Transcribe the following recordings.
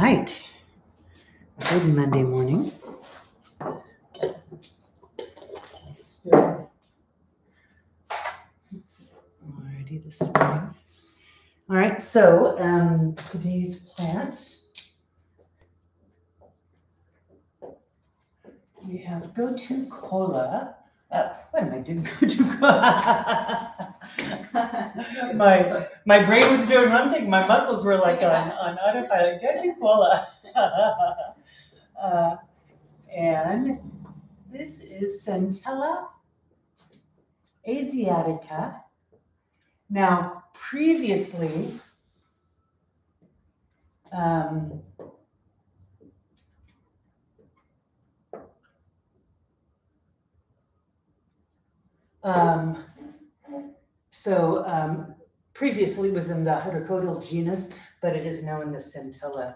right. Good Monday morning. Alrighty this morning. All right, so um, today's plant. We have gotu-kola. Uh, what am I doing? Gotu-kola. my my brain was doing one thing. My muscles were like on, on autopilot. Gotu-kola. uh, and this is Centella asiatica. Now, previously, um, um, so um, previously was in the Hydrocotyle genus, but it is now in the Centella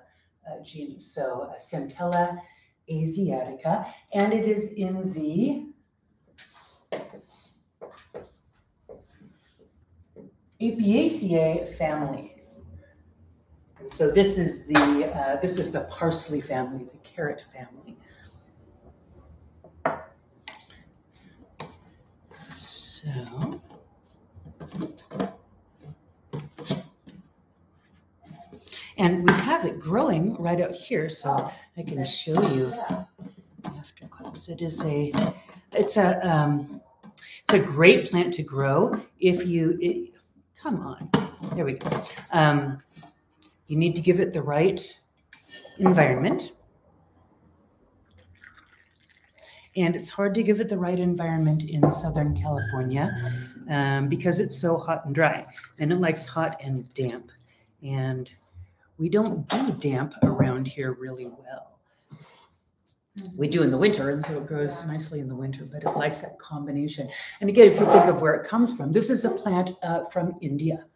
uh, genus. So uh, Centella asiatica, and it is in the Apiaceae family. And so this is the uh, this is the parsley family, the carrot family. So and we have it growing right out here, so I can show you after class. It is a it's a um, it's a great plant to grow if you it, Come on. There we go. Um, you need to give it the right environment. And it's hard to give it the right environment in Southern California um, because it's so hot and dry. And it likes hot and damp. And we don't do damp around here really well we do in the winter, and so it grows nicely in the winter, but it likes that combination. And again, if you think of where it comes from, this is a plant uh, from India.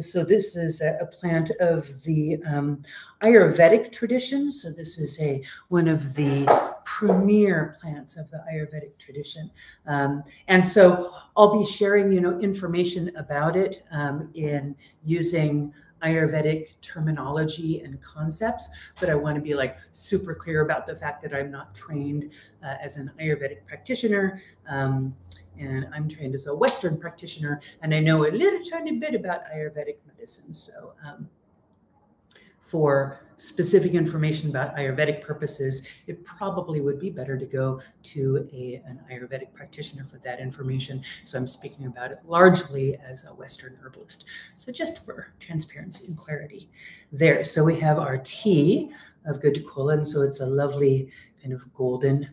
So this is a, a plant of the um, Ayurvedic tradition. So this is a one of the premier plants of the Ayurvedic tradition. Um, and so I'll be sharing, you know, information about it um, in using Ayurvedic terminology and concepts, but I want to be like super clear about the fact that I'm not trained uh, as an Ayurvedic practitioner. Um, and I'm trained as a Western practitioner, and I know a little tiny bit about Ayurvedic medicine. So, um, for specific information about Ayurvedic purposes, it probably would be better to go to a, an Ayurvedic practitioner for that information. So I'm speaking about it largely as a Western herbalist. So just for transparency and clarity there. So we have our tea of Gotu-kola, and so it's a lovely kind of golden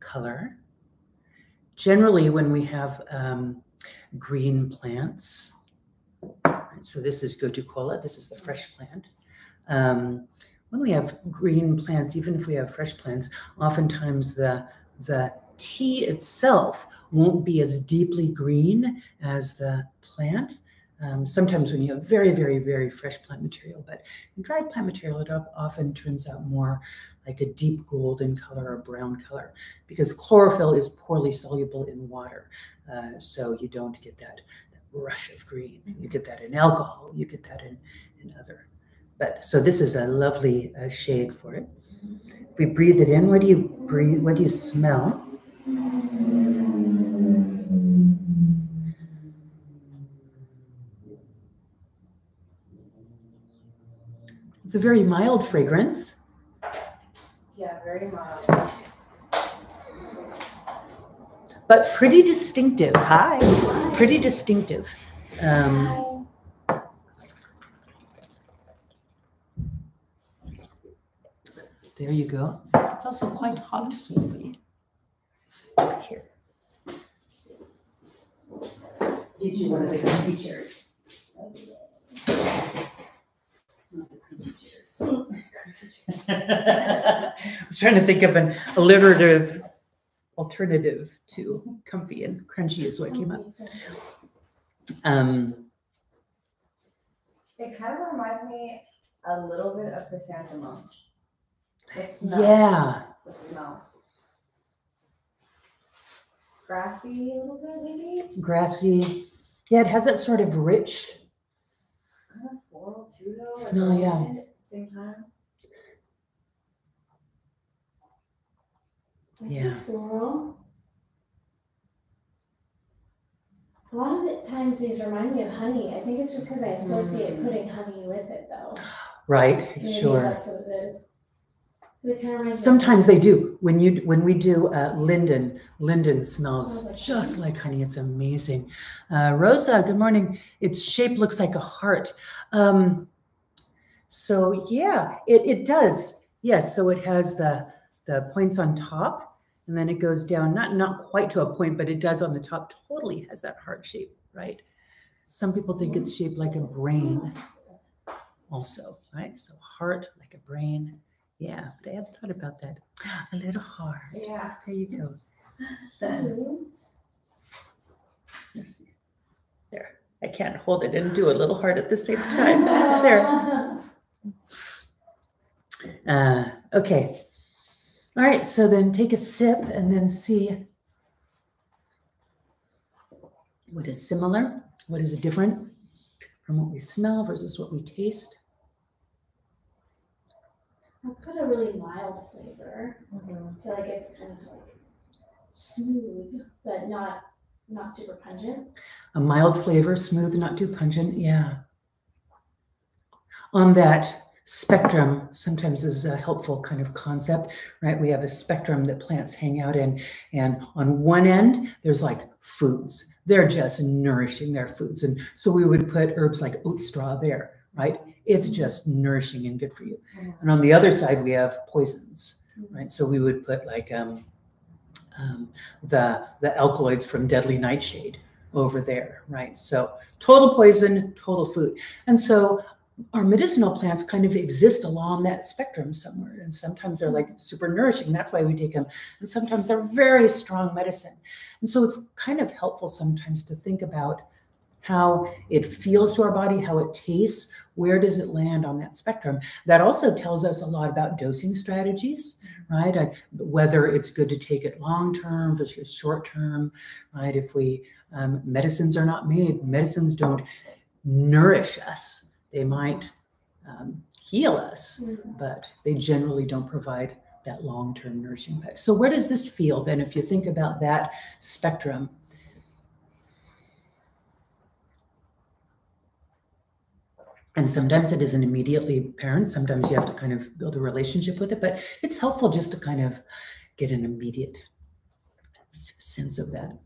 color. Generally, when we have um, green plants, so this is Gotu-kola, this is the fresh plant. Um, when we have green plants, even if we have fresh plants, oftentimes the the tea itself won't be as deeply green as the plant. Um, sometimes when you have very, very, very fresh plant material, but in dry plant material, it often turns out more like a deep golden color or brown color because chlorophyll is poorly soluble in water. Uh, so you don't get that, that, rush of green. You get that in alcohol, you get that in, in other but so this is a lovely uh, shade for it. If we breathe it in, what do you breathe? What do you smell? It's a very mild fragrance. Yeah, very mild. But pretty distinctive. Hi. Pretty distinctive. Um, There you go. It's also quite hot, sweetie. Here. Get you one of the comfy chairs. I was trying to think of an alliterative alternative to comfy and crunchy is what came up. Um, it kind of reminds me a little bit of chrysanthemum. Smell. Yeah. The smell. Grassy a little bit, maybe? Grassy. Yeah, it has that sort of rich kind of floral too though. Smell, yeah. At the same time. I yeah. Floral. A lot of the times these remind me of honey. I think it's just because I associate mm. putting honey with it, though. Right, Maybe sure. That's what it is. Sometimes they do. When you when we do uh, linden, linden smells Smells just like honey. It's amazing. Uh, Rosa, good morning. Its shape looks like a heart. Um, so yeah, it, it does. Yes. So it has the the points on top, and then it goes down. Not not quite to a point, but it does on the top. Totally has that heart shape, right? Some people think it's shaped like a brain, also, right? So heart like a brain. Yeah, but I hadn't thought about that. A little hard. Yeah. There you go. Cute. Let's see. There. I can't hold it and do a little hard at the same time. there. Uh, okay. All right. So then take a sip and then see what is similar, what is different from what we smell versus what we taste. That's got a really mild flavor. Mhm. I feel like it's kind of like smooth, but not not super pungent. A mild flavor, smooth, not too pungent. Yeah. On that spectrum, sometimes is a helpful kind of concept, right? We have a spectrum that plants hang out in, and on one end, there's like foods. They're just nourishing their foods. And so we would put herbs like oat straw there, right? It's just nourishing and good for you. And on the other side, we have poisons, right? So we would put like um, um, the the alkaloids from deadly nightshade over there, right? So total poison, total food. And so our medicinal plants kind of exist along that spectrum somewhere. And sometimes they're like super nourishing. That's why we take them. And sometimes they're very strong medicine. And so it's kind of helpful sometimes to think about how it feels to our body, how it tastes, where does it land on that spectrum. That also tells us a lot about dosing strategies, right? Uh, whether it's good to take it long term versus short term, right? If we, um, medicines are not made, medicines don't nourish us. They might um, heal us, Mm. but they generally don't provide that long term nourishing effect. So, where does this feel then if you think about that spectrum? And sometimes it isn't immediately apparent. Sometimes you have to kind of build a relationship with it, but it's helpful just to kind of get an immediate sense of that.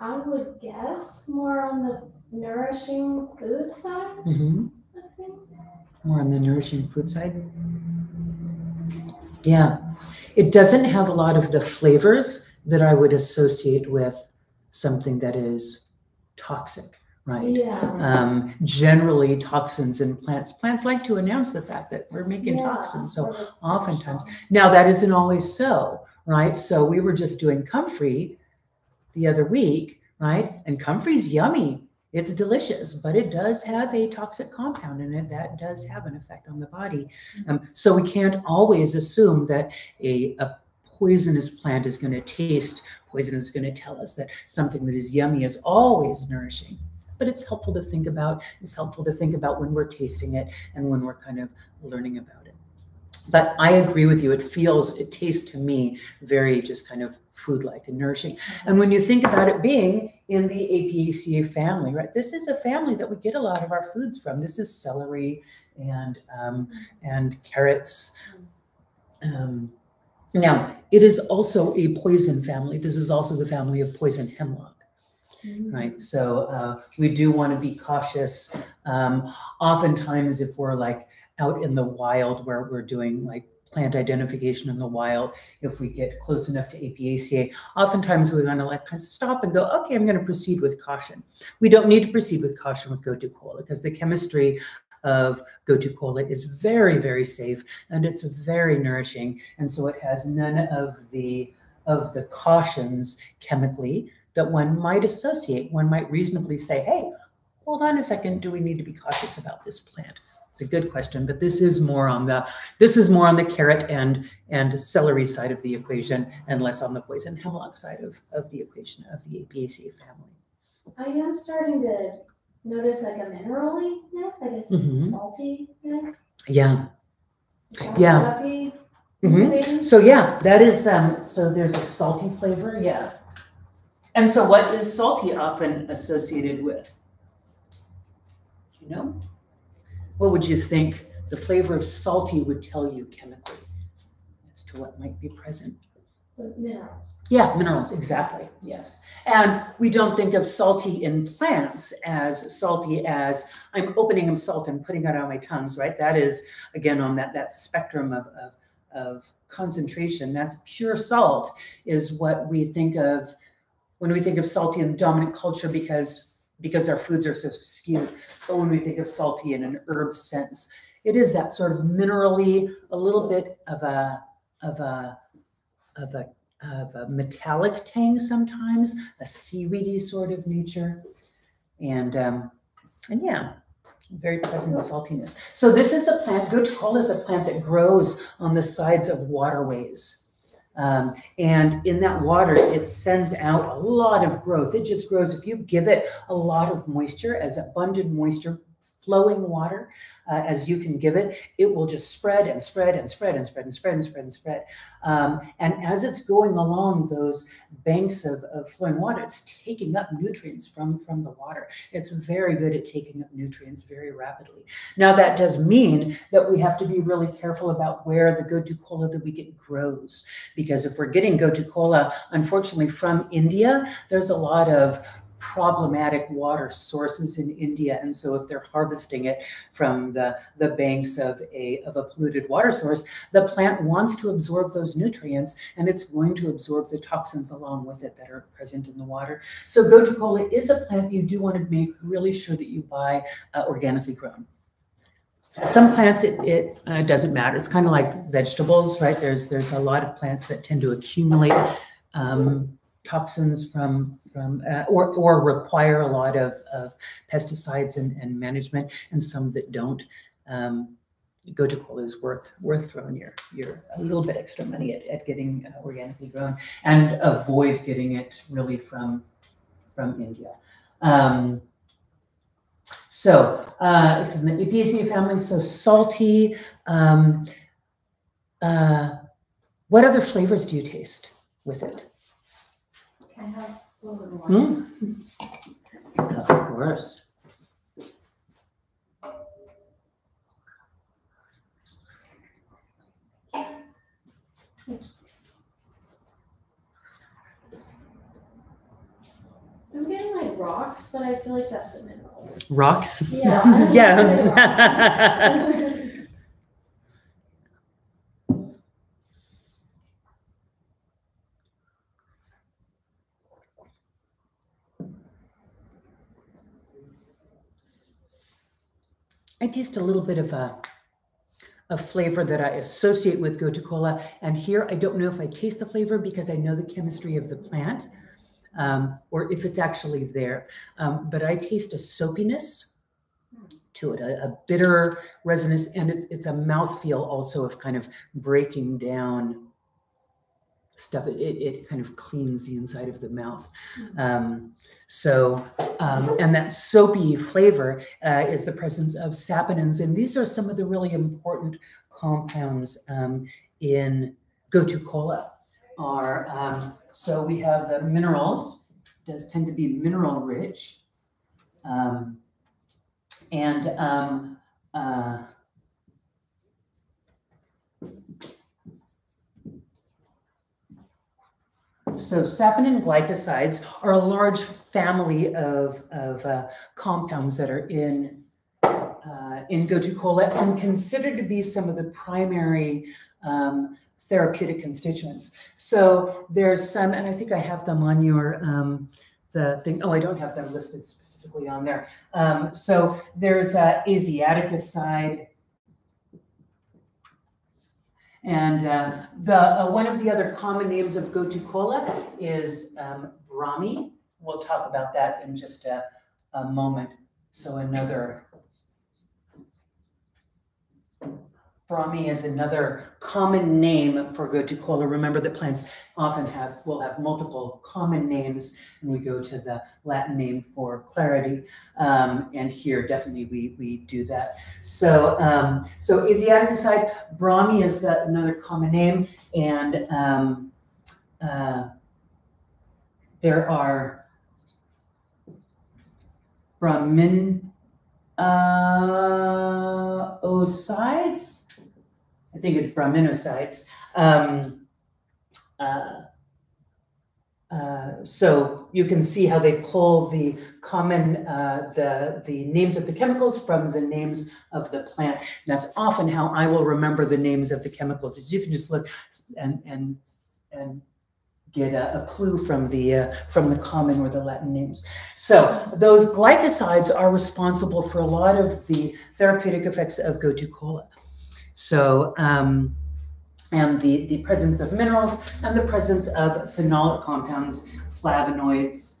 I would guess more on the nourishing food side hmm of things. More on the nourishing food side. Yeah, it doesn't have a lot of the flavors that I would associate with something that is toxic, right? Yeah. Um, generally, toxins in plants, plants like to announce the fact that we're making Yeah, toxins. So oftentimes- now that isn't always so, right? So we were just doing comfrey the other week, right? And comfrey's yummy. It's delicious, but it does have a toxic compound in it that does have an effect on the body. Um, so we can't always assume that a, a poisonous plant is going to taste poison is going to tell us that something that is yummy is always nourishing. But it's helpful to think about. It's helpful to think about when we're tasting it and when we're kind of learning about it. But I agree with you. It feels, it tastes to me very just kind of food like and nourishing. And when you think about it being in the Apiaceae family, right? This is a family that we get a lot of our foods from. This is celery and um, and carrots. Um, now, it is also a poison family. This is also the family of poison hemlock Mm. right? So uh, we do want to be cautious. Um, oftentimes, if we're like out in the wild where we're doing like plant identification in the wild, if we get close enough to Apiaceae, oftentimes we're going to like kind of stop and go, okay, I'm going to proceed with caution. We don't need to proceed with caution with Gotu kola because the chemistry of Gotu kola is very, very safe and it's very nourishing, and so it has none of the of the cautions chemically that one might associate. One might reasonably say, hey, hold on a second, do we need to be cautious about this plant? It's a good question, but this is more on the this is more on the carrot and and celery side of the equation and less on the poison hemlock side of, of the equation of the Apiaceae family. I am starting to notice like a mineraliness, I guess Mhm. saltiness. Yeah, Yeah. what that'd be? Mhm. So yeah, that is, um, so there's a salty flavor, yeah. And so what is salty often associated with? You know? What would you think the flavor of salty would tell you chemically as to what might be present? Minerals. Yeah, minerals, exactly, yes. And we don't think of salty in plants as salty as I'm opening a salt and putting it on my tongues, right? That is, again, on that, that spectrum of, of, of concentration. That's pure salt is what we think of when we think of salty in dominant culture because because our foods are so skewed. But when we think of salty in an herb sense, it is that sort of minerally, a little bit of a of a of a of a metallic tang sometimes, a seaweedy sort of nature, and um, and yeah, very pleasant saltiness. So this is a plant. Gotukola is a plant that grows on the sides of waterways. Um, and in that water, it sends out a lot of growth. It just grows. If you give it a lot of moisture, as abundant moisture, flowing water uh, as you can give it, it will just spread and spread and spread and spread and spread and spread and spread. Um, and as it's going along those banks of, of flowing water, it's taking up nutrients from, from the water. It's very good at taking up nutrients very rapidly. Now, that does mean that we have to be really careful about where the gotu kola that we get grows. Because if we're getting gotu kola, unfortunately, from India, there's a lot of problematic water sources in India. And so if they're harvesting it from the, the banks of a, of a polluted water source, the plant wants to absorb those nutrients and it's going to absorb the toxins along with it that are present in the water. So gotu kola is a plant you do want to make really sure that you buy uh, organically grown. Some plants, it, it uh, doesn't matter. It's kind of like vegetables, right? There's there's a lot of plants that tend to accumulate um, toxins from from uh, or or require a lot of, of pesticides and, and management, and some that don't. Um, to kola is worth worth throwing your your a little bit extra money at, at getting uh, organically grown, and avoid getting it really from from India. Um, so uh, it's in the Apiaceae family. So salty. Um, uh, what other flavors do you taste with it? I have a little bit more? Hmm? Of course. I'm getting like rocks, but I feel like that's the minerals. Rocks. Yeah. Yeah. I taste a little bit of a, a flavor that I associate with gotu kola. And here, I don't know if I taste the flavor because I know the chemistry of the plant um, or if it's actually there. Um, but I taste a soapiness to it, a, a bitter resinous, and it's, it's a mouthfeel also of kind of breaking down stuff. It, it, it kind of cleans the inside of the mouth. Um, so, um, and that soapy flavor uh, is the presence of saponins. And these are some of the really important compounds um, in gotu kola. Are, um, so we have the minerals, does tend to be mineral rich. Um, and um, uh, So saponin glycosides are a large family of, of uh, compounds that are in, uh, in gotu kola and considered to be some of the primary um, therapeutic constituents. So there's some, and I think I have them on your, um, the thing, oh, I don't have them listed specifically on there. Um, so there's uh, Asiaticus and uh, the uh, one of the other common names of gotu kola is um, Brahmi. We'll talk about that in just a, a moment. So another Brahmi is another common name for gotu kola. Remember that plants often have will have multiple common names, and we go to the Latin name for clarity. Um, and here, definitely, we we do that. So um, so asiaticoside, Brahmi is another common name, and um, uh, there are Brahmin uh, osides I think it's Brahminosides. Um, uh, uh, so you can see how they pull the common uh, the the names of the chemicals from the names of the plant. That's often how I will remember the names of the chemicals. Is you can just look and and and get a, a clue from the uh, from the common or the Latin names. So those glycosides are responsible for a lot of the therapeutic effects of gotu kola. So, um, and the, the presence of minerals and the presence of phenolic compounds, flavonoids.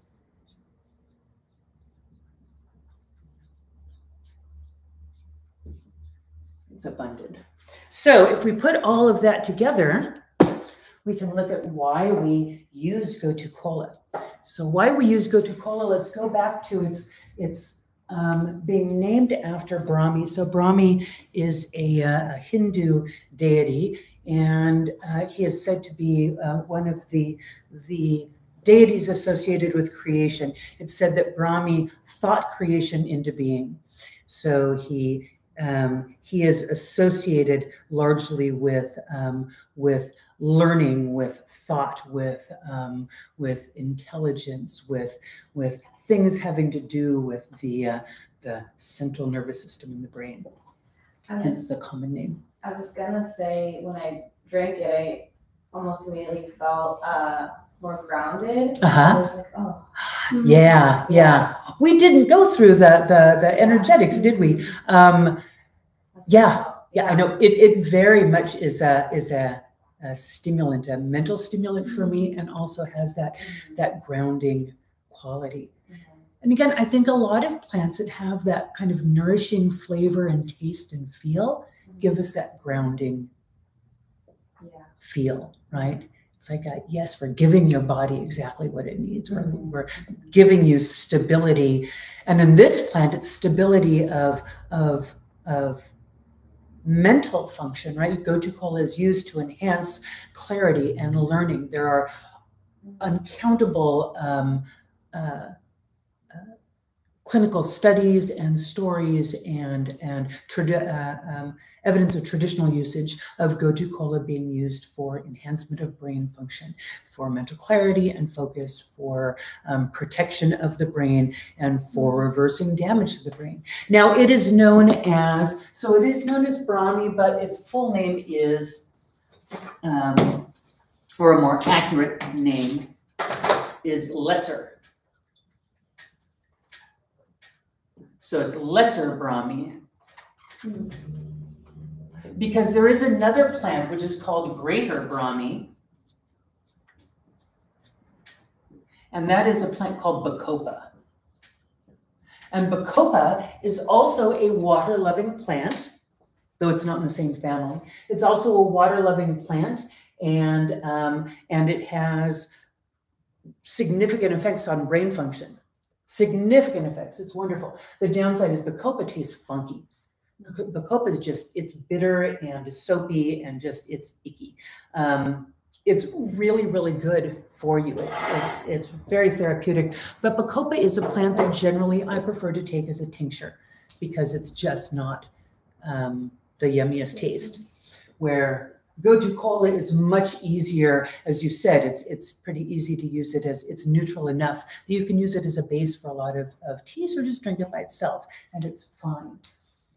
It's abundant. So if we put all of that together, we can look at why we use gotu kola. So why we use gotu kola, let's go back to its, its um, being named after Brahmi. So Brahmi is a, uh, a Hindu deity, and uh, he is said to be uh, one of the the deities associated with creation. It's said that Brahmi thought creation into being. So he um, he is associated largely with um, with learning, with thought, with um, with intelligence, with with things having to do with the uh, the central nervous system in the brain. Hence the common name. I was gonna say when I drank it, I almost immediately felt uh, more grounded. Uh-huh. I was like, oh. Yeah, yeah. We didn't go through the the, the energetics, did we? Um, Yeah, what I felt. yeah, I know. It it very much is a is a, a stimulant, a mental stimulant for me, and also has that that grounding quality. And again, I think a lot of plants that have that kind of nourishing flavor and taste and feel give us that grounding Yeah. feel, right? It's like, a, yes, we're giving your body exactly what it needs. We're, we're giving you stability. And in this plant, it's stability of, of, of mental function, right? Gotu kola is used to enhance clarity and learning. There are uncountable um, uh, clinical studies and stories and and tradi- uh, um, evidence of traditional usage of gotu kola being used for enhancement of brain function, for mental clarity and focus, for um, protection of the brain, and for reversing damage to the brain. Now, it is known as so it is known as Brahmi, but its full name is, um, or a more accurate name, is lesser. So it's lesser Brahmi. Mhm. Because there is another plant which is called greater Brahmi. And that is a plant called Bacopa. And Bacopa is also a water loving plant, though it's not in the same family. It's also a water loving plant, and, um, and it has significant effects on brain function. Significant effects. It's wonderful. The downside is Bacopa tastes funky. Bacopa is just it's bitter and soapy and just it's icky. Um, it's really really good for you. It's it's it's very therapeutic. But Bacopa is a plant that generally I prefer to take as a tincture because it's just not um, the yummiest taste. Where gotu kola is much easier, as you said. It's it's pretty easy to use it as it's neutral enough that you can use it as a base for a lot of, of teas or just drink it by itself, and it's fine.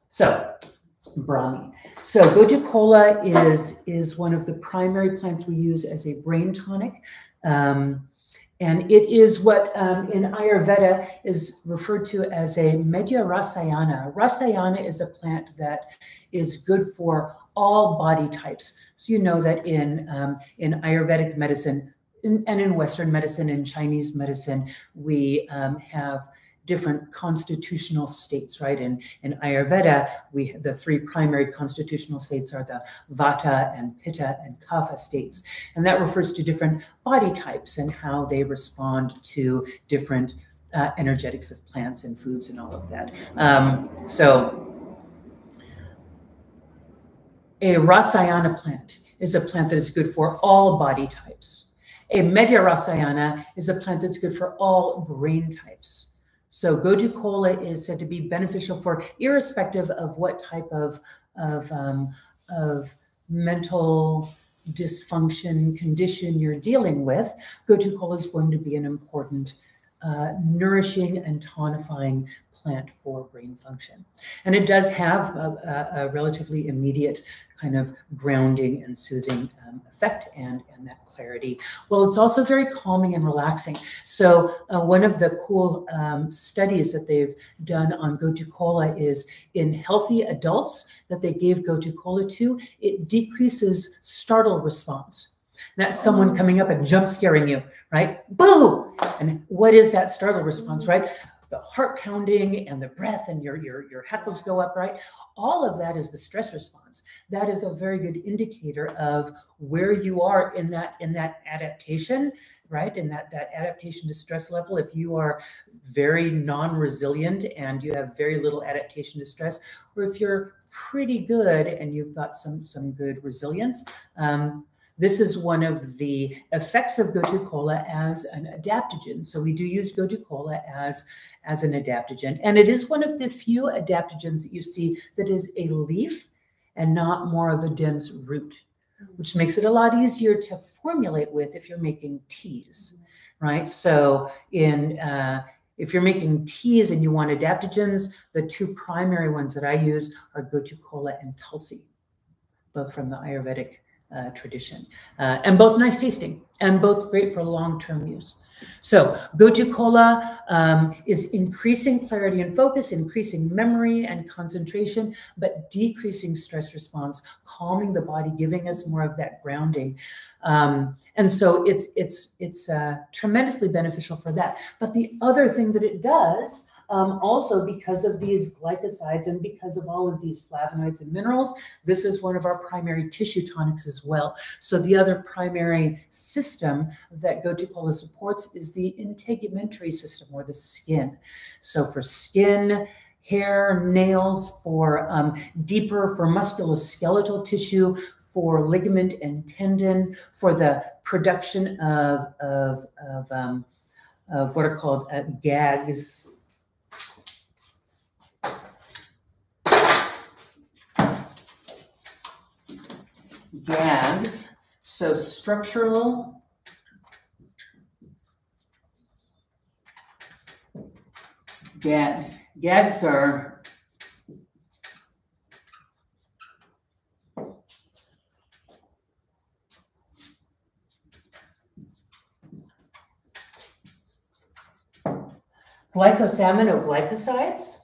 So, Brahmi. So, gotu kola is is one of the primary plants we use as a brain tonic. Um, and it is what um, in Ayurveda is referred to as a Medhya Rasayana. Rasayana is a plant that is good for all body types. So you know that in um, in Ayurvedic medicine in, and in Western medicine and Chinese medicine, we um, have different constitutional states, right? In, in Ayurveda, we the three primary constitutional states are the Vata and Pitta and Kapha states. And that refers to different body types and how they respond to different uh, energetics of plants and foods and all of that. Um, so a Rasayana plant is a plant that is good for all body types. A Medhya Rasayana is a plant that's good for all brain types. So kola is said to be beneficial for irrespective of what type of, of, um, of mental dysfunction condition you're dealing with. Gotu is going to be an important uh, nourishing and tonifying plant for brain function. And it does have a, a, a relatively immediate kind of grounding and soothing um, effect and, and that clarity. Well, it's also very calming and relaxing. So uh, one of the cool um, studies that they've done on Gotu Kola is in healthy adults that they gave Gotu Kola to, it decreases startle response. That's someone coming up and jump scaring you, right? Boo! And what is that startle response, right? The heart pounding and the breath and your, your, your hackles go up, right? All of that is the stress response. That is a very good indicator of where you are in that in that adaptation, right? In that that adaptation to stress level. If you are very non-resilient and you have very little adaptation to stress, or if you're pretty good and you've got some some good resilience, um, this is one of the effects of Gotu kola as an adaptogen. So we do use Gotu kola as, as an adaptogen. And it is one of the few adaptogens that you see that is a leaf and not more of a dense root, which makes it a lot easier to formulate with if you're making teas, right? So in uh, if you're making teas and you want adaptogens, the two primary ones that I use are Gotu kola and Tulsi, both from the Ayurvedic uh, tradition. Uh, and both nice tasting and both great for long-term use. So Gotu Kola um, is increasing clarity and focus, increasing memory and concentration, but decreasing stress response, calming the body, giving us more of that grounding. Um, and so it's it's it's uh, tremendously beneficial for that. But the other thing that it does um, also, because of these glycosides and because of all of these flavonoids and minerals, this is one of our primary tissue tonics as well. So the other primary system that Gotu Kola supports is the integumentary system or the skin. So for skin, hair, nails, for um, deeper, for musculoskeletal tissue, for ligament and tendon, for the production of, of, of, um, of what are called uh, gags, gags. So structural gags. Gags are glycosaminoglycosides,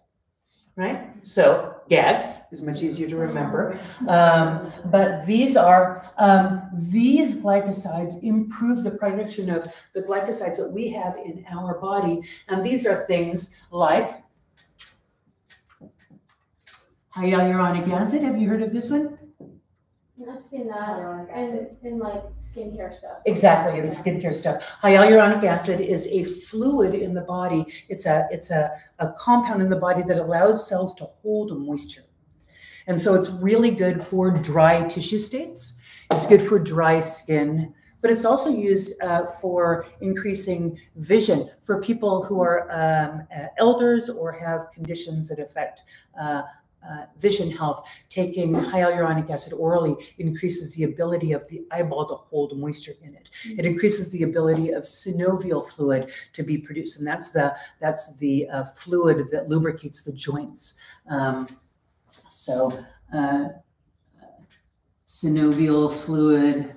right? So gags is much easier to remember. Um, but these are, um, these glycosides improve the production of the glycosides that we have in our body. And these are things like hyaluronic acid. Have you heard of this one? I've seen that in, in like skincare stuff. Exactly, in the skincare stuff. Hyaluronic acid is a fluid in the body. It's a it's a, a compound in the body that allows cells to hold moisture. And so it's really good for dry tissue states. It's good for dry skin, but it's also used uh, for increasing vision for people who are um, uh, elders or have conditions that affect uh, uh, vision health, taking hyaluronic acid orally increases the ability of the eyeball to hold moisture in it. It increases the ability of synovial fluid to be produced, and that's the that's the uh, fluid that lubricates the joints. Um, so, uh, synovial fluid.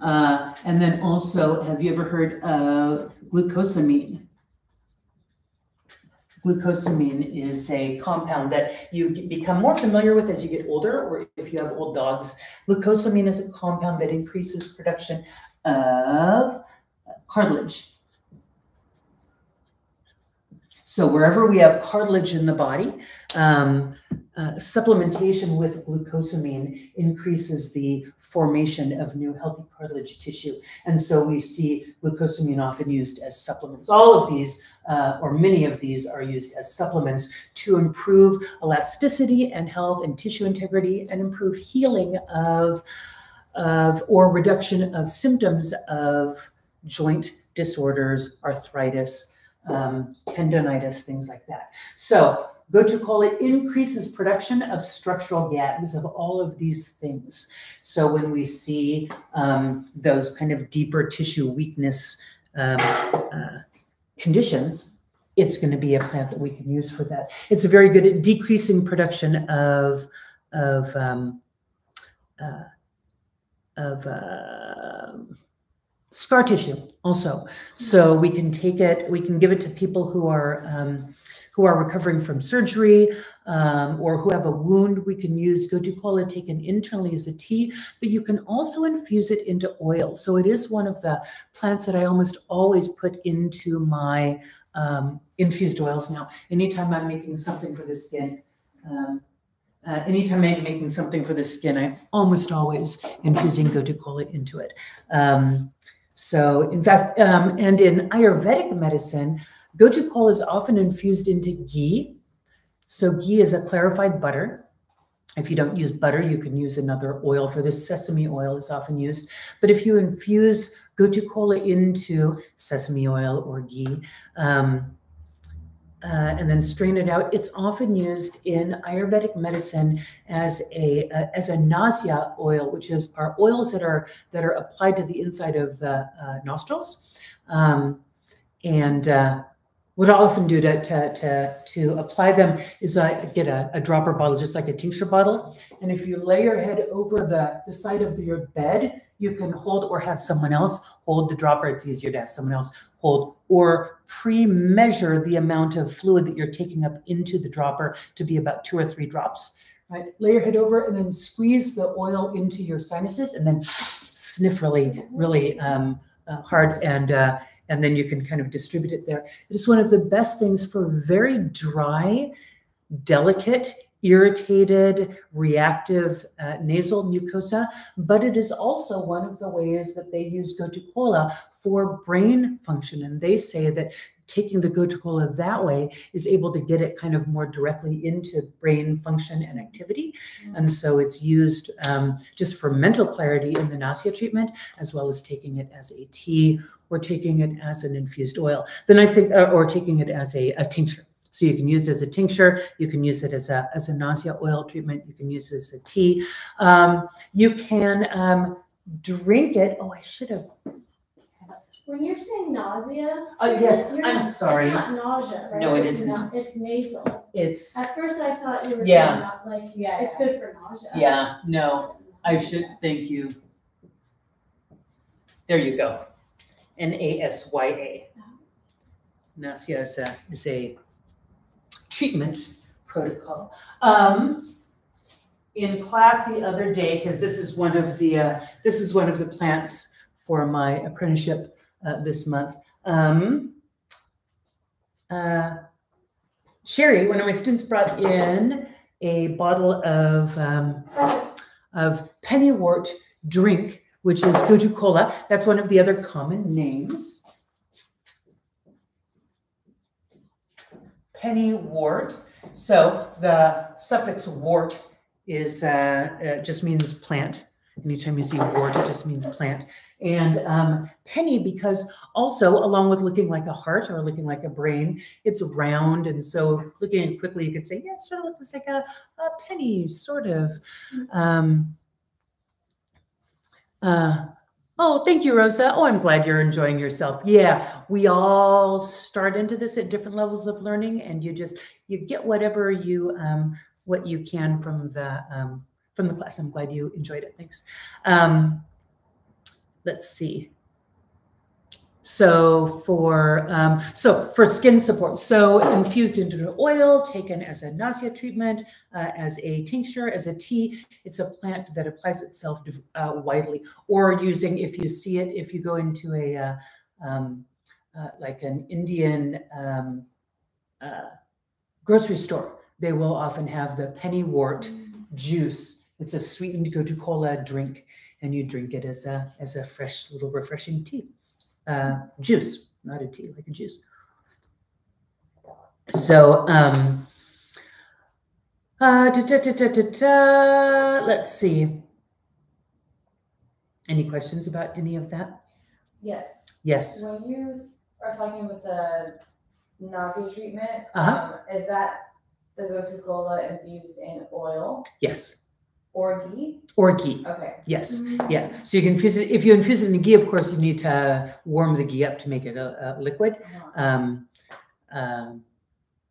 Uh, and then also, have you ever heard of glucosamine? Glucosamine is a compound that you become more familiar with as you get older, or if you have old dogs. Glucosamine is a compound that increases production of cartilage. So wherever we have cartilage in the body, um, uh, supplementation with glucosamine increases the formation of new healthy cartilage tissue. And so we see glucosamine often used as supplements. All of these, uh, or many of these, are used as supplements to improve elasticity and health and tissue integrity and improve healing of, of or reduction of symptoms of joint disorders, arthritis, um, tendonitis, things like that. So Gotu increases production of structural GAGs of all of these things. So when we see um, those kind of deeper tissue weakness um, uh, conditions, it's going to be a plant that we can use for that. It's a very good at decreasing production of of um, uh, of uh, scar tissue also. So we can take it, we can give it to people who are um, who are recovering from surgery um, or who have a wound. We can use gotu taken internally as a tea, but you can also infuse it into oil. So it is one of the plants that I almost always put into my um, infused oils now. Anytime I'm making something for the skin. Um, uh, anytime I'm making something for the skin, I'm almost always infusing gotu into it. Um, so, in fact, um, and in Ayurvedic medicine, kola is often infused into ghee. So, ghee is a clarified butter. If you don't use butter, you can use another oil for this. Sesame oil is often used. But if you infuse kola into sesame oil or ghee, um, uh, and then strain it out. It's often used in Ayurvedic medicine as a uh, as a nasya oil, which is are oils that are that are applied to the inside of the uh, nostrils, um, and uh, what I often do to to to, to apply them is I get a, a, dropper bottle, just like a tincture bottle, and if you lay your head over the the side of the, your bed, you can hold or have someone else hold the dropper. It's easier to have someone else hold or pre-measure the amount of fluid that you're taking up into the dropper to be about two or three drops. Right, lay your head over and then squeeze the oil into your sinuses and then sniff really, really um, uh, hard and uh, and then you can kind of distribute it there. It is one of the best things for very dry, delicate, irritated, reactive uh, nasal mucosa, but it is also one of the ways that they use gotu kola for brain function. And they say that taking the gotu kola that way is able to get it kind of more directly into brain function and activity. Mm-hmm. And so it's used um, just for mental clarity in the nasya treatment, as well as taking it as a tea or taking it as an infused oil. The nice thing, uh, or taking it as a, a tincture. So you can use it as a tincture, you can use it as a, as a nasya oil treatment, you can use it as a tea. Um, you can um, drink it. Oh, I should have. When you're saying nausea, Oh, yes, you're I'm not- sorry. It's not nausea, right? No, it It's isn't. not- It's nasal. It's, At first, I thought you were Yeah. saying not like Yeah, it's good for nausea. yeah, no, I should, thank you. There you go. N A S Y A. Nasya is a, is a treatment protocol. Um, in class the other day, because this is one of the uh, this is one of the plants for my apprenticeship uh, this month. Um, uh, Sherry, one of my students brought in a bottle of um, of pennywort drink, which is gotu kola. That's one of the other common names. Pennywort. So the suffix wort is uh, uh, just means plant. Anytime you see wort, it just means plant. And um, penny, because also along with looking like a heart or looking like a brain, it's round. And so looking quickly, you could say, yeah, it sort of looks like a, a penny, sort of. Um, uh, Oh, thank you, Rosa. Oh, I'm glad you're enjoying yourself. Yeah, we all start into this at different levels of learning, and you just you get whatever you um, what you can from the um, from the class. I'm glad you enjoyed it. Thanks. Um, let's see. So for um, so for skin support, so infused into an oil, taken as a nasya treatment, uh, as a tincture, as a tea. It's a plant that applies itself uh, widely. Or using, if you see it, if you go into a uh, um, uh, like an Indian um, uh, grocery store, they will often have the pennywort juice. It's a sweetened gotu kola drink, and you drink it as a as a fresh little refreshing tea uh, juice, not a tea, like a juice. So um, uh, da, da, da, let's see. Any questions about any of that? Yes. Yes. When you are talking with the nausea treatment, Uh-huh. um, is that the gotu kola infused in oil Yes. Or ghee? Or ghee. Okay. Yes. Mm. Yeah. So you can infuse it. If you infuse it in ghee, of course, you need to warm the ghee up to make it a, a liquid. Uh-huh. Um, um,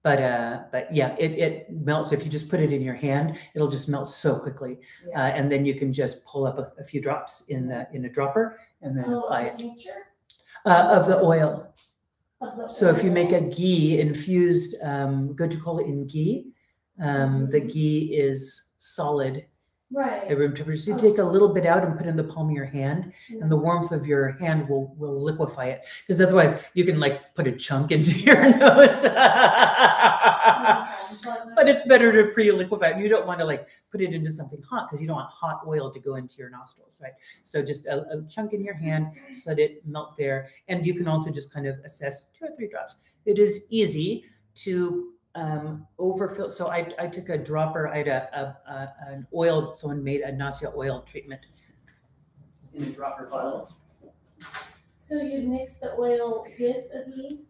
but uh, but yeah, it, it melts. If you just put it in your hand, it'll just melt so quickly. Uh, and then you can just pull up a, a few drops in the in a dropper and then Oh, apply it the uh, of the oil. of the So if you make a ghee infused um, gotu kola in ghee, um, the Mhm. ghee is solid right, at room temperature. So you oh. take a little bit out and put it in the palm of your hand, and the mm-hmm. warmth of your hand will will liquefy it. Because otherwise, you can like put a chunk into your nose. but it's better to pre-liquefy it. You don't want to like put it into something hot because you don't want hot oil to go into your nostrils, right? So just a, a chunk in your hand, mm-hmm. just let it melt there, and you can also just kind of assess two or three drops. It is easy to um, overfill. So I, I took a dropper. I had a, a, a an oil. Someone made a nasya oil treatment in a dropper bottle. So you'd mix the oil with a ghee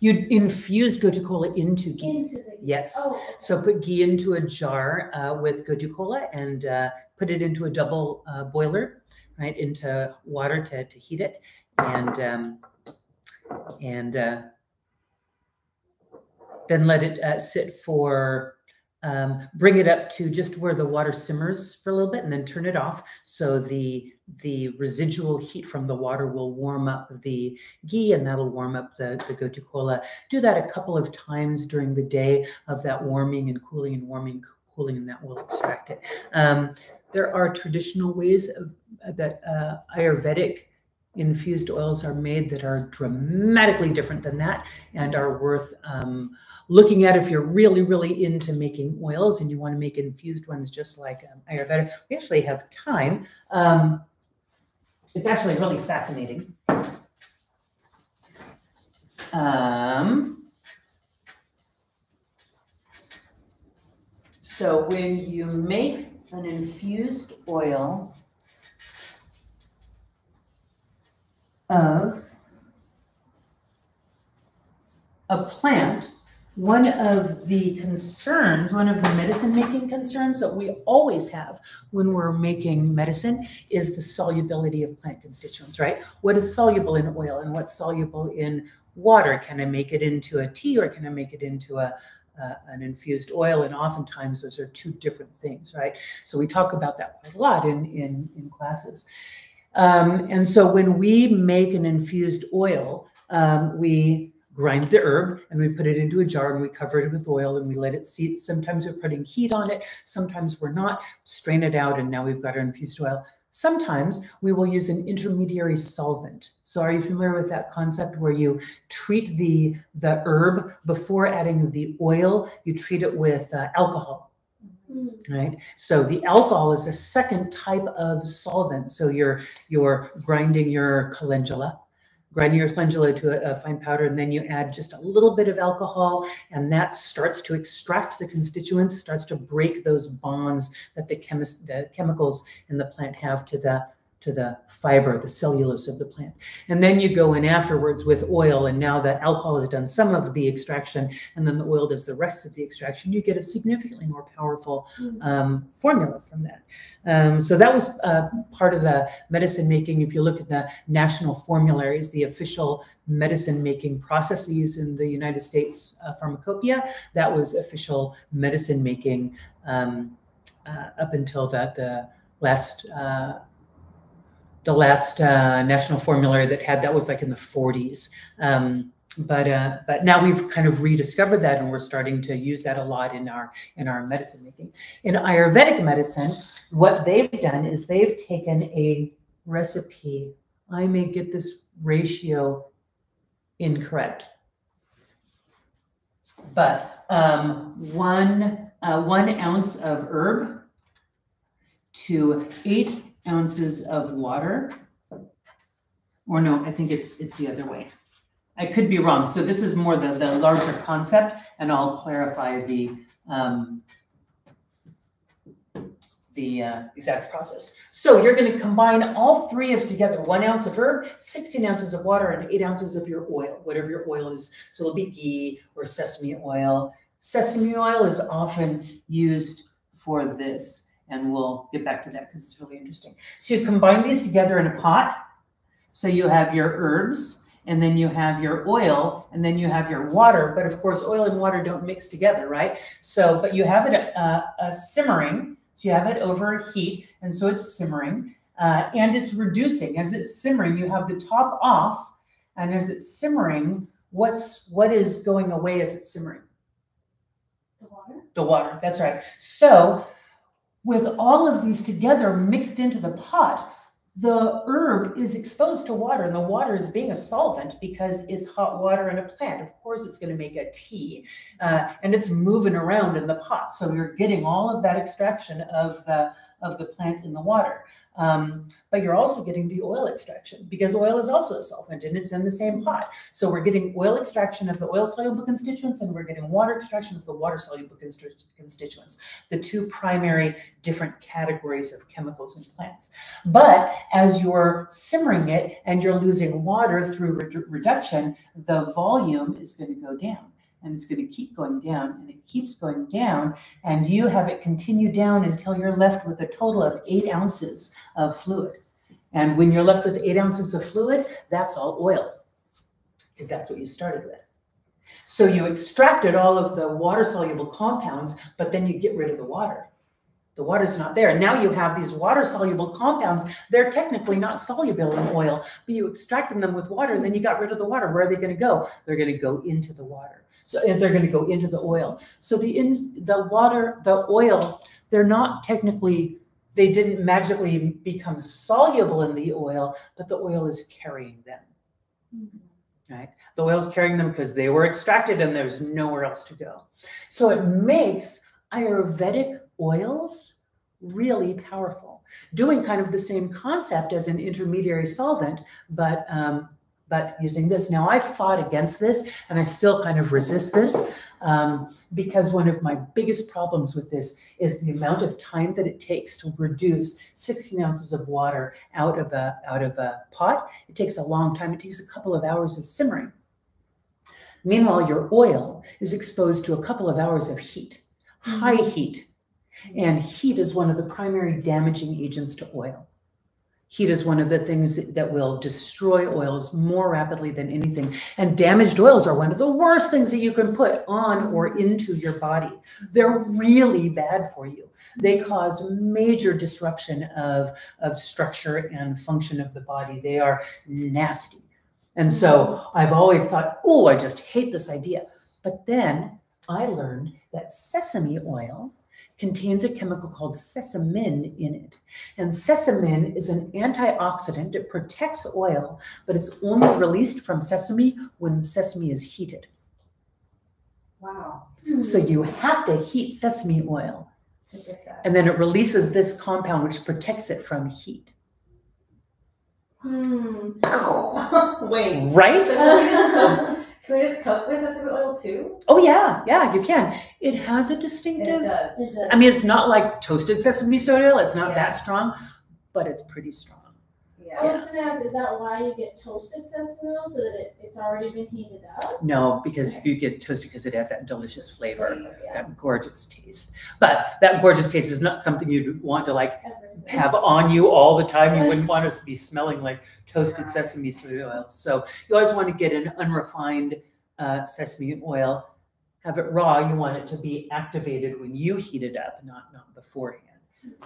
You infuse gotu kola into ghee. into the ghee. Yes. Oh, okay. So put ghee into a jar uh, with gotu kola and uh, put it into a double uh, boiler, right, into water to, to heat it, and um, and uh, then let it uh, sit for. Um, bring it up to just where the water simmers for a little bit, and then turn it off. So the the residual heat from the water will warm up the ghee, and that'll warm up the the gotu kola. Do that a couple of times during the day of that warming and cooling and warming, cooling, and that will extract it. Um, there are traditional ways of that uh, Ayurvedic infused oils are made that are dramatically different than that and are worth um, looking at if you're really, really into making oils and you want to make infused ones just like um, Ayurveda. We actually have time. Um, it's actually really fascinating. Um, so when you make an infused oil of a plant, one of the concerns, one of the medicine making concerns that we always have when we're making medicine is the solubility of plant constituents, right? What is soluble in oil and what's soluble in water? Can I make it into a tea or can I make it into a uh, an infused oil, and oftentimes those are two different things, right? So we talk about that quite a lot in in, in classes. Um, and so when we make an infused oil, um, we grind the herb and we put it into a jar and we cover it with oil and we let it seat. Sometimes we're putting heat on it, sometimes we're not. Strain it out, and now we've got our infused oil. Sometimes we will use an intermediary solvent. So are you familiar with that concept where you treat the, the herb before adding the oil, you treat it with uh, alcohol. Mm. right? So the alcohol is a second type of solvent. So you're, you're grinding your calendula, grinding your calendula to a, a fine powder, and then you add just a little bit of alcohol, and that starts to extract the constituents, starts to break those bonds that the, chemis- the chemicals in the plant have to the to the fiber, the cellulose of the plant. And then you go in afterwards with oil, and now the alcohol has done some of the extraction, and then the oil does the rest of the extraction. You get a significantly more powerful Mm. um, formula from that. Um, so that was uh, part of the medicine making. If you look at the national formularies, the official medicine making processes in the United States uh, pharmacopoeia, that was official medicine making um, uh, up until that the last. The last uh, national formulary that had that was like in the 40s. Um, but uh, but now we've kind of rediscovered that, and we're starting to use that a lot in our in our medicine making. In Ayurvedic medicine, what they've done is they've taken a recipe. I may get this ratio incorrect. but um, one uh, one ounce of herb to eight ounces of water. Or no, I think it's it's the other way. I could be wrong. So this is more the, the larger concept, and I'll clarify the um, the uh, exact process. So you're going to combine all three of together, one ounce of herb, 16 ounces of water, and eight ounces of your oil, whatever your oil is. So it'll be ghee or sesame oil. Sesame oil is often used for this, and we'll get back to that because it's really interesting. So you combine these together in a pot. So you have your herbs, and then you have your oil, and then you have your water. But of course, oil and water don't mix together, right? So, but you have it uh, uh, simmering so you have it over heat, and so it's simmering, uh, and it's reducing. As it's simmering, you have the top off, and as it's simmering, what's what is going away as it's simmering? The water? The water. That's right. So with all of these together mixed into the pot, the herb is exposed to water and the water is being a solvent because it's hot water in a plant. Of course, it's going to make a tea uh, and it's moving around in the pot. So you're getting all of that extraction of the, of the plant in the water. Um, but you're also getting the oil extraction because oil is also a solvent and it's in the same pot. So we're getting oil extraction of the oil soluble constituents and we're getting water extraction of the water soluble constituents, the two primary different categories of chemicals in plants. But as you're simmering it and you're losing water through re reduction, the volume is going to go down and it's going to keep going down and it keeps going down and you have it continue down until you're left with a total of eight ounces of fluid. And when you're left with eight ounces of fluid that's all oil because that's what you started with. So you extracted all of the water soluble compounds but then you get rid of the water the water's not there. And now you have these water soluble compounds. They're technically not soluble in oil, but you extracted them with water and then you got rid of the water. Where are they going to go? They're going to go into the water. So and they're going to go into the oil. So the in the water, the oil, they're not technically they didn't magically become soluble in the oil, but the oil is carrying them. Mm-hmm. Right? The oil is carrying them because they were extracted and there's nowhere else to go. So it makes Ayurvedic oils really powerful, doing kind of the same concept as an intermediary solvent, but um, but using this. Now, I fought against this and I still kind of resist this um, because one of my biggest problems with this is the amount of time that it takes to reduce 16 ounces of water out of a, out of a pot. It takes a long time. It takes a couple of hours of simmering. Meanwhile, your oil is exposed to a couple of hours of heat, high mm-hmm. heat. And heat is one of the primary damaging agents to oil. Heat is one of the things that will destroy oils more rapidly than anything. And damaged oils are one of the worst things that you can put on or mm-hmm. into your body. They're really bad for you. They mm-hmm. cause major disruption of, of structure and function of the body. They are nasty. And so mm-hmm. I've always thought, oh, I just hate this idea. But then I learned that sesame oil contains a chemical called sesamin in it. And sesamin is an antioxidant. It protects oil, but it's only released from sesame when sesame is heated. Wow. So you have to heat sesame oil. And then it releases this compound which protects it from heat. Hmm. Wait. Right? Can we just cook with sesame oil too? Oh yeah, yeah, you can. It has a distinctive. It does. I mean, it's not like toasted sesame oil. It's not Yeah. that strong, but it's pretty strong. I was gonna ask, is that why you get toasted sesame oil so that it, it's already been heated up? No, because you get toasted because it has that delicious flavor, Yes. that gorgeous taste. But that gorgeous taste is not something you'd want to like Everything. have on you all the time. You wouldn't want us to be smelling like toasted sesame seed oil. So you always want to get an unrefined uh, sesame oil. Have it raw. You want it to be activated when you heat it up, not not beforehand.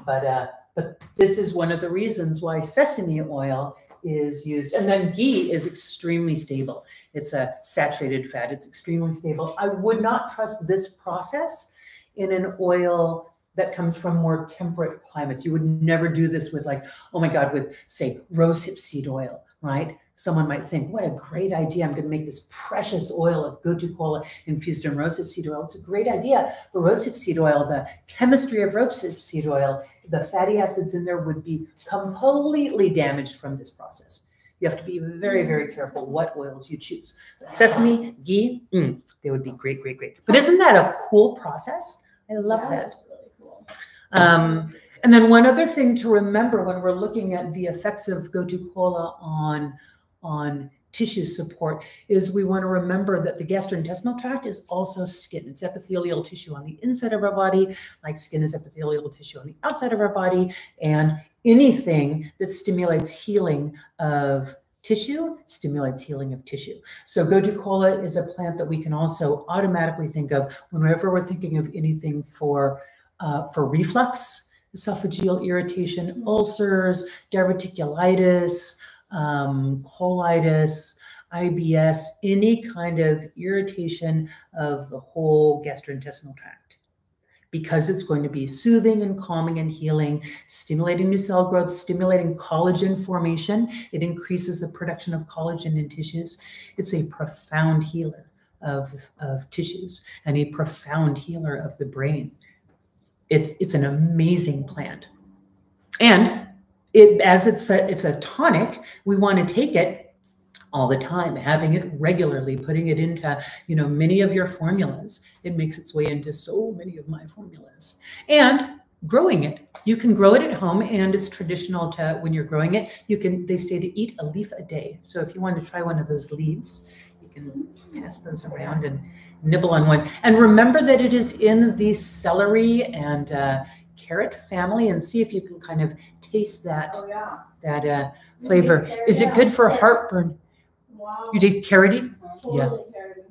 But uh, but this is one of the reasons why sesame oil is used. And then ghee is extremely stable. It's a saturated fat. It's extremely stable. I would not trust this process in an oil that comes from more temperate climates. You would never do this with like, oh my God, with say rosehip seed oil, right? someone might think, what a great idea. I'm going to make this precious oil of gotu kola infused in rosehip seed oil. It's a great idea. But rosehip seed oil, the chemistry of rosehip seed oil, the fatty acids in there would be completely damaged from this process. You have to be very, very careful what oils you choose. Sesame, ghee, mm, they would be great, great, great. But isn't that a cool process? I love Yeah, that. that's really cool. Um, and then one other thing to remember when we're looking at the effects of gotu kola on on tissue support is we want to remember that the gastrointestinal tract is also skin. It's epithelial tissue on the inside of our body, like skin is epithelial tissue on the outside of our body, and anything that stimulates healing of tissue stimulates healing of tissue. So kola is a plant that we can also automatically think of whenever we're thinking of anything for uh, for reflux, esophageal irritation, ulcers, diverticulitis, um, colitis, IBS, any kind of irritation of the whole gastrointestinal tract. Because it's going to be soothing and calming and healing, stimulating new cell growth, stimulating collagen formation. It increases the production of collagen in tissues. It's a profound healer of, of tissues and a profound healer of the brain. It's, it's an amazing plant. And it as it's a, it's a tonic, we want to take it all the time, having it regularly, putting it into, you know, many of your formulas. It makes its way into so many of my formulas. And growing it. You can grow it at home and it's traditional to when you're growing it, you can they say to eat a leaf a day. So if you want to try one of those leaves, you can pass those around and nibble on one. And remember that it is in the celery and uh, carrot family and see if you can kind of taste that Oh, yeah. that uh, flavor. Is it good for heartburn? Wow. You did carroty, yeah. Totally carroty.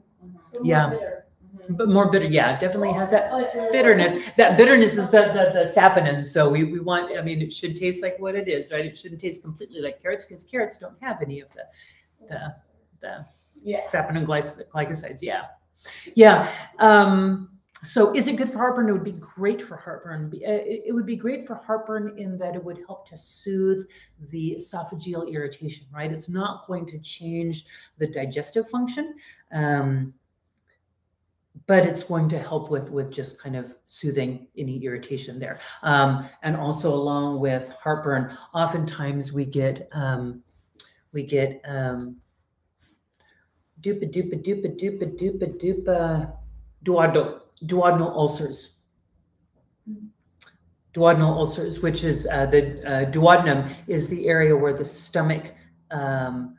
Yeah. more bitter. Mhm. but more bitter. Yeah, definitely has that Oh, really bitterness. good. That bitterness is the the, the saponins. So we, we want. I mean, it should taste like what it is, right? It shouldn't taste completely like carrots because carrots don't have any of the the the Yeah. saponin glycosides. Yeah, yeah. Um, so is it good for heartburn? It would be great for heartburn. Uh, It, would be great for heartburn in that it would help to soothe the esophageal irritation, right? It's not going to change the digestive function. Um, but it's going to help with with just kind of soothing any irritation there um, and also along with heartburn oftentimes we get um, we get um, dupa dupa dupa dupa dupa dupa duodenal, duodenal ulcers? Duodenal ulcers which is uh, the uh, duodenum is the area where the stomach um,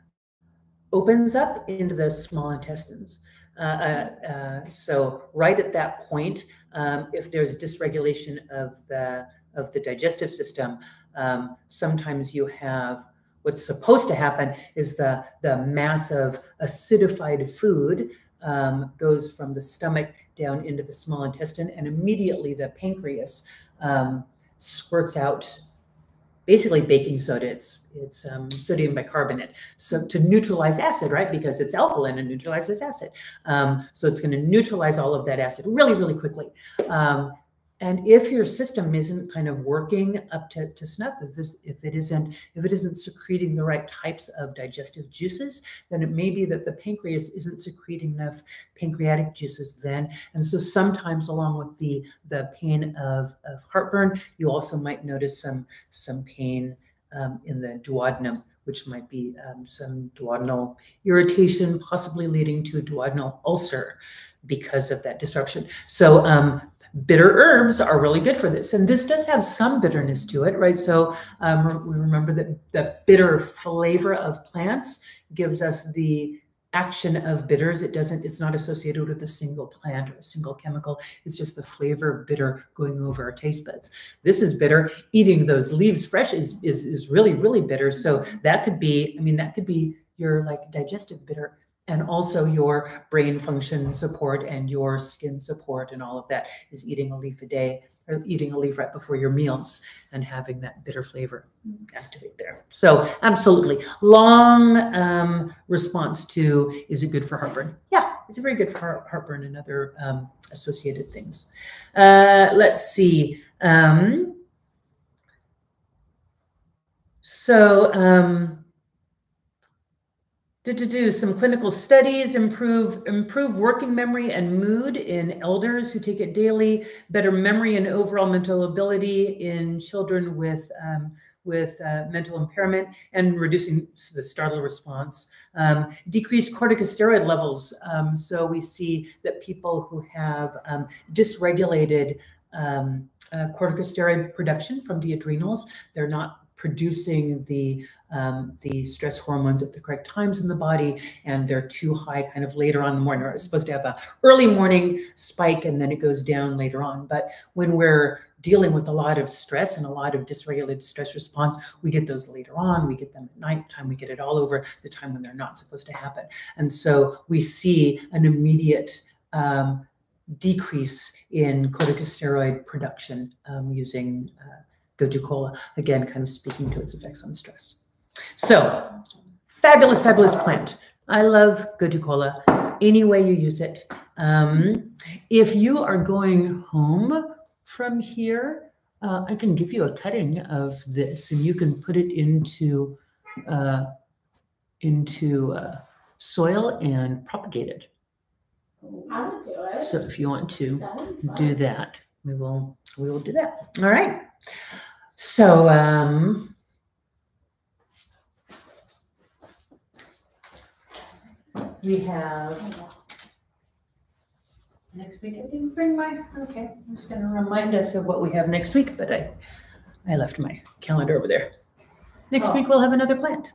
opens up into the small intestines. Uh, uh, uh, so right at that point, um, if there's dysregulation of the of the digestive system, um, sometimes you have what's supposed to happen is the the mass of acidified food um, goes from the stomach down into the small intestine, and immediately the pancreas um, squirts out basically baking soda. It's it's um, sodium bicarbonate. So to neutralize acid, right? Because it's alkaline and neutralizes acid. Um, so it's going to neutralize all of that acid really, really quickly. Um, and if your system isn't kind of working up to, to snuff, if, this, if it isn't if it isn't secreting the right types of digestive juices, then it may be that the pancreas isn't secreting enough pancreatic juices then. And so sometimes along with the the pain of, of heartburn, you also might notice some some pain um, in the duodenum, which might be um, some duodenal irritation, possibly leading to a duodenal ulcer because of that disruption. So um, bitter herbs are really good for this. And this does have some bitterness to it, right? So um, we remember that the bitter flavor of plants gives us the action of bitters. It doesn't, it's not associated with a single plant or a single chemical. It's just the flavor of bitter going over our taste buds. This is bitter. Eating those leaves fresh is, is, is really, really bitter. So that could be, I mean, that could be your like digestive bitter and also your brain function support and your skin support and all of that is eating a leaf a day or eating a leaf right before your meals and having that bitter flavor activate there. So absolutely. Long um, response to, is it good for heartburn? Yeah, it's very good for heart- heartburn and other um, associated things. Uh, let's see. Um, so, um, do, do some clinical studies improve improve working memory and mood in elders who take it daily better memory and overall mental ability in children with um, with uh, mental impairment and reducing the startle response. Um, decreased corticosteroid levels. Um, so we see that people who have um, dysregulated um, uh, corticosteroid production from the adrenals they're not producing the um, the stress hormones at the correct times in the body, and they're too high kind of later on in the morning. It's supposed to have a early morning spike and then it goes down later on. But when we're dealing with a lot of stress and a lot of dysregulated stress response, we get those later on. We get them at night time. We get it all over the time when they're not supposed to happen. And so we see an immediate um, decrease in corticosteroid production um, using uh, Gotu-Kola, again, kind of speaking to its effects on stress. So, fabulous, fabulous plant. I love Gotu-Kola any way you use it. Um, if you are going home from here, uh, I can give you a cutting of this and you can put it into uh, into uh, soil and propagate it. I would do it. So if you want to That would be fun. do that, we will we will do that. All right. So um we have next week. I didn't bring my okay. I'm just gonna remind us of what we have next week, but I I left my calendar over there. Next Oh. week we'll have another plant.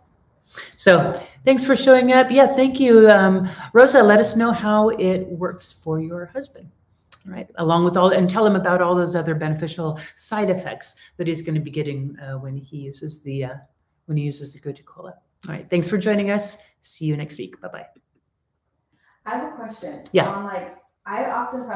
So thanks for showing up. Yeah, thank you. Um, Rosa, let us know how it works for your husband. Right, along with all, and tell him about all those other beneficial side effects that he's going to be getting uh, when he uses the uh, when he uses the Gotu kola. All right, thanks for joining us. See you next week. Bye bye. I have a question. Yeah. On like, I often have